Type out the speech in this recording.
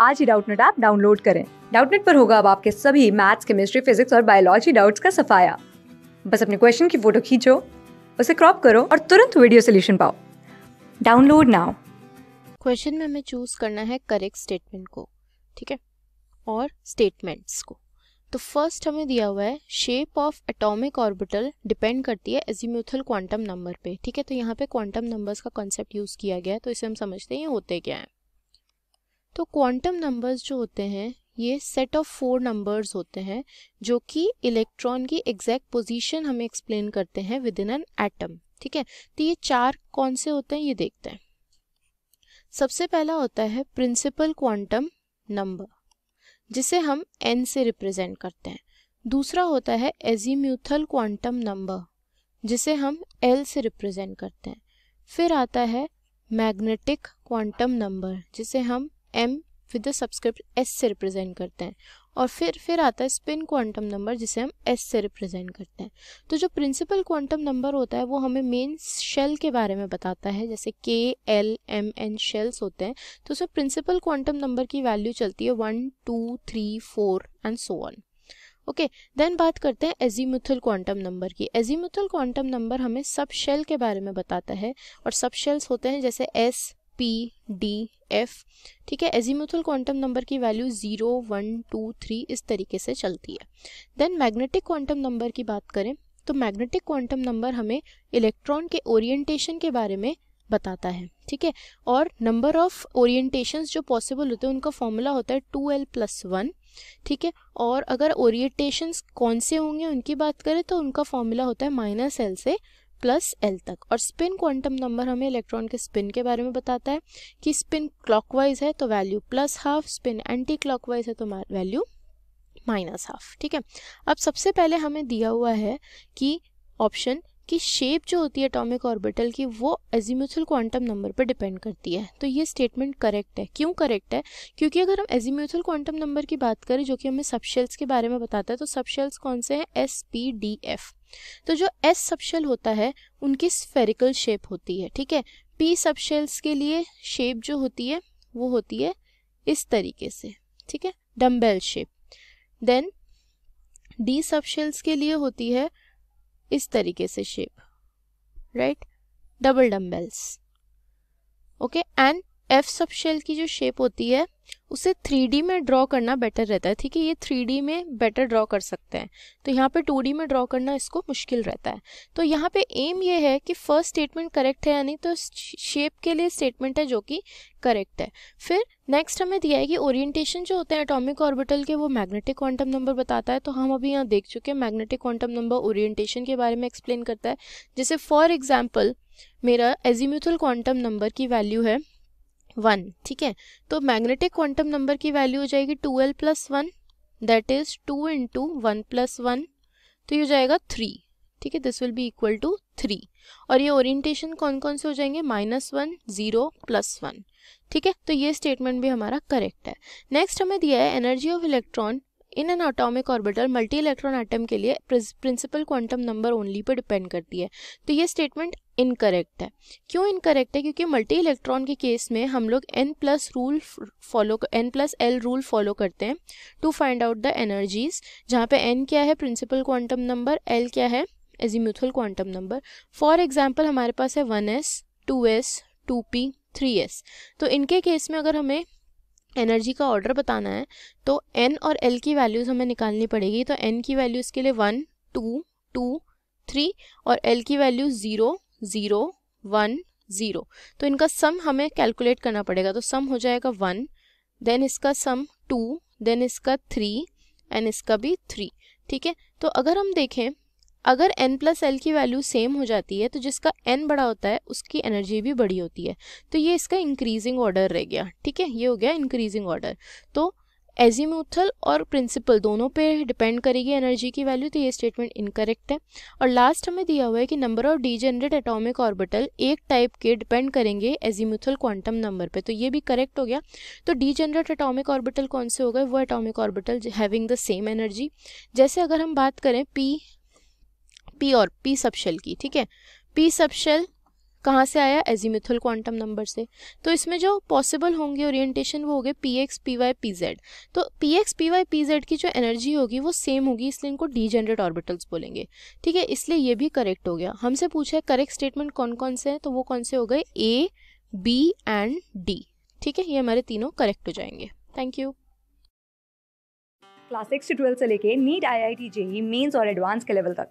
आज ही Doubtnut app download करें। डाउटनेट पर होगा अब आपके सभी मैथ्स, केमिस्ट्री, फिजिक्स और बायोलॉजी डाउट्स का सफाया। बस अपने क्वेश्चन की फ़ोटो खींचो, उसे क्रॉप करो और तुरंत वीडियो सोल्यूशन पाओ। Download now. क्वेश्चन में हमें चूज़ करना है करेक्ट स्टेटमेंट को, ठीक है? और स्टेटमेंट्स को। तो फ़र्स्ट हमें दिया हुआ है shape of atomic orbital depend करती है एजीम्यूथल क्वांटम नंबर पे, ठीक है? तो यहाँ पे क्वांटम नंबर्स का कॉन्सेप्ट यूज़ किया गया है तो इसे हम समझते हैं ये होते क्या है? तो क्वांटम नंबर्स जो होते हैं, ये सेट ऑफ़ फोर नंबर्स होते हैं, जो कि इलेक्ट्रॉन की एग्जैक्ट पोजीशन हमें एक्सप्लेन करते हैं विद इन एन एटम ठीक है? तो ये चार कौन से होते हैं, ये देखते हैं। सबसे पहला होता है प्रिंसिपल क्वांटम नंबर जिसे हम एन से रिप्रेजेंट करते हैं। दूसरा होता है एजीम्यूथल क्वांटम नंबर जिसे हम एल से रिप्रेजेंट करते हैं। फिर आता है मैग्नेटिक क्वांटम नंबर जिसे हम M with the subscript S से रिप्रेजेंट करते हैं। और फिर फिर आता है स्पिन क्वांटम नंबर जिसे हम एस से रिप्रेजेंट करते हैं। तो जो प्रिंसिपल क्वांटम नंबर होता है, वो हमें मेन शेल के बारे में बताता है। जैसे के एल एम एन शेल्स होते हैं। तो उसमें प्रिंसिपल क्वांटम नंबर की वैल्यू चलती है one two three four and so on okay then बात करते हैं एजीमुथल क्वांटम नंबर की। एजीमुथल क्वांटम नंबर हमें सब शेल के बारे में बताता है। और सब शेल्स होते हैं जैसे एस पी डी एफ़ ठीक है एजीमुथल क्वांटम नंबर की value zero one two three इस तरीके से चलती है। देन मैग्नेटिक क्वांटम नंबर की बात करें तो मैग्नेटिक क्वांटम नंबर हमें इलेक्ट्रॉन के ओरिएंटेशन के बारे में बताता है, ठीक है? और नंबर ऑफ़ ओरिएंटेशंस जो पॉसिबल होते हैं, उनका फॉर्मूला होता है टू एल प्लस वन ठीक है? और अगर ओरिएंटेशंस कौन से होंगे, उनकी बात करें तो उनका फॉर्मूला होता है माइनस एल से प्लस एल तक। और स्पिन क्वांटम नंबर हमें इलेक्ट्रॉन के स्पिन के बारे में बताता है कि स्पिन क्लॉकवाइज है तो value plus half, spin anti clockwise है तो वैल्यू माइनस हाफ़, ठीक है? अब सबसे पहले हमें दिया हुआ है कि ऑप्शन की शेप जो होती है एटॉमिक ऑर्बिटल की, वो एजीम्यूथल क्वांटम नंबर पर डिपेंड करती है। तो ये स्टेटमेंट करेक्ट है। क्यों करेक्ट है? क्योंकि अगर हम एजीम्यूथल क्वांटम नंबर की बात करें, जो कि हमें सबशेल्स के बारे में बताता है तो सबशेल्स कौन से हैं? एस पी डी एफ़ तो जो एस सबशेल होता है, उनकी स्फेरिकल शेप होती है, ठीक है? पी सबशेल्स के लिए शेप जो होती है, वो होती है इस तरीके से, ठीक है? Dumbbell shape then D subshells के लिए होती है इस तरीके से shape right double dumbbells okay and F sub shell की जो शेप होती है उसे थ्री में ड्रॉ करना बेटर रहता है। ठीक है, ये थ्री में बेटर ड्रॉ कर सकते हैं। तो यहाँ पे टू में ड्रॉ करना इसको मुश्किल रहता है। तो यहाँ पे एम ये है कि फ़र्स्ट स्टेटमेंट करेक्ट है यानी तो शेप के लिए स्टेटमेंट है जो कि करेक्ट है। फिर नेक्स्ट हमें दिया है कि ओरिएंटेशन जो होते हैं एटॉमिक ऑर्बिटल के, वो मैग्नेटिक क्वांटम नंबर बताता है। तो हम अभी यहाँ देख चुके हैं मैग्नेटिक क्वांटम नंबर ओरिएंटेशन के बारे में एक्सप्लेन करता है। जैसे फॉर एग्ज़ाम्पल मेरा एजीम्यूथल क्वांटम नंबर की वैल्यू है। वन, ठीक है? तो मैग्नेटिक क्वांटम नंबर की वैल्यू हो जाएगी two L plus one that is two into one plus one तो ये हो जाएगा थ्री ठीक है? This will be equal to three और ये ओरिएंटेशन कौन कौन से हो जाएँगे? Minus one zero plus one ठीक है? तो ये स्टेटमेंट भी हमारा करेक्ट है। नेक्स्ट हमें दिया है energy of electron in an atomic orbital multi electron atom के लिए प्रिंसिपल क्वांटम नंबर ओनली पर डिपेंड करती है। तो ये स्टेटमेंट इनकरेक्ट है। क्यों इनकरेक्ट है? क्योंकि मल्टी इलेक्ट्रॉन के केस में हम लोग N plus rule follow N plus L rule follow करते हैं to find out the energies जहाँ पे एन क्या है? प्रिंसिपल क्वांटम नंबर एल क्या है? Azimuthal quantum number for example हमारे पास है one S two S two P three S तो इनके केस में अगर हमें एनर्जी का ऑर्डर बताना है तो एन और एल की वैल्यूज़ हमें निकालनी पड़ेगी तो एन की वैल्यूज़ के लिए वन टू टू थ्री और एल की value zero zero one zero तो इनका सम हमें कैलकुलेट करना पड़ेगा तो सम हो जाएगा वन देन इसका सम टू देन इसका थ्री एंड इसका भी थ्री ठीक है? तो अगर हम देखें अगर n प्लस एल की वैल्यू सेम हो जाती है तो जिसका n बड़ा होता है, उसकी एनर्जी भी बड़ी होती है। तो ये इसका इंक्रीजिंग ऑर्डर रह गया, ठीक है? ये हो गया इंक्रीजिंग ऑर्डर तो एजीम्यूथल और प्रिंसिपल दोनों पे डिपेंड करेगी एनर्जी की वैल्यू तो ये स्टेटमेंट इनकरेक्ट है। और लास्ट हमें दिया हुआ है कि number of degenerate atomic orbital एक टाइप के डिपेंड करेंगे एजीम्यूथल क्वांटम नंबर पे। तो ये भी करेक्ट हो गया। तो डीजेनरेट एटॉमिक ऑर्बिटल कौन से हो गए? वो atomic orbital having the same energy जैसे अगर हम बात करें पी पी और पी सबशेल की, ठीक है? पी सबशेल कहाँ से आया? एजीमिथल क्वांटम नंबर से। तो इसमें जो पॉसिबल होंगे ओरिएंटेशन वो हो गए P X P Y P Z तो P X P Y P Z की जो एनर्जी होगी वो सेम होगी, इसलिए इनको डी जनरेट ऑर्बिटल्स बोलेंगे। ठीक है? इसलिए ये भी करेक्ट हो गया। हमसे पूछा है करेक्ट स्टेटमेंट कौन कौन से हैं? तो वो कौन से हो गए? ए बी एंड डी ठीक है? ये हमारे तीनों करेक्ट हो जाएँगे। थैंक यू क्लास सिक्स से लेके NEET I I T JEE mains और एडवांस के लेवल तक।